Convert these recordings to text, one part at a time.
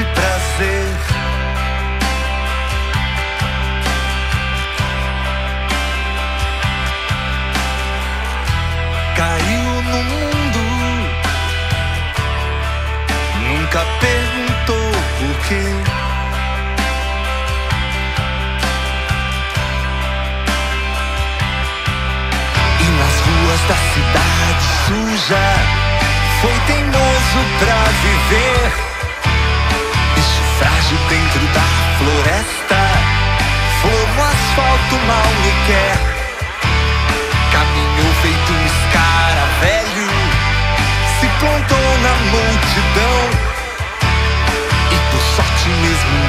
de prazer. Caiu no mundo, nunca perguntou por quê. E nas ruas da cidade suja, foi teimoso pra viver.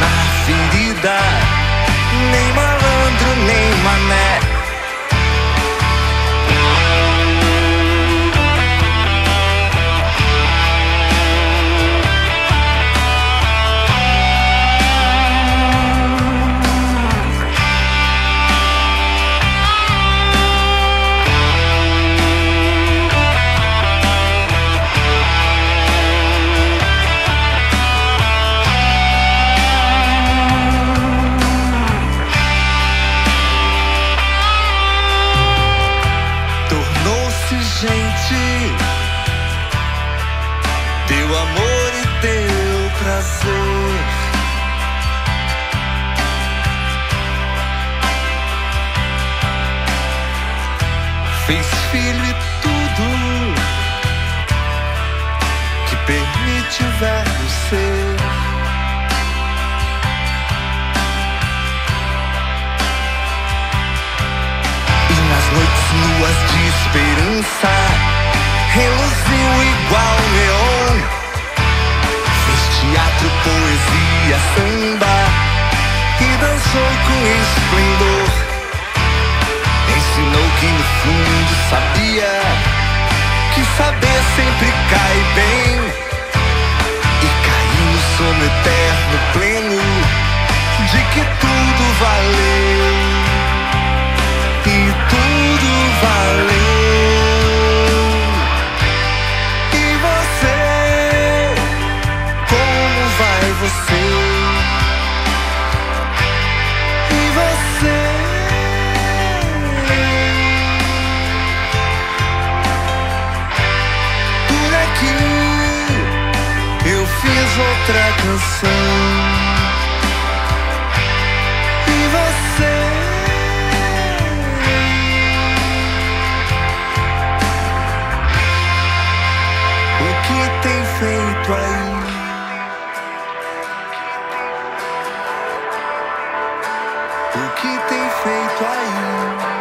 Na ferida, nem malandro, nem mané. Gente, deu amor e deu prazer. Fez filho e tudo que permite o verbo ser. Noites nuas de esperança. Reluziu igual neon. Fez teatro, poesia, samba. E dançou com esplendor. Ensinou que no fundo sabia Que saber sempre cai bem outra canção. E você? O que tem feito aí? O que tem feito aí?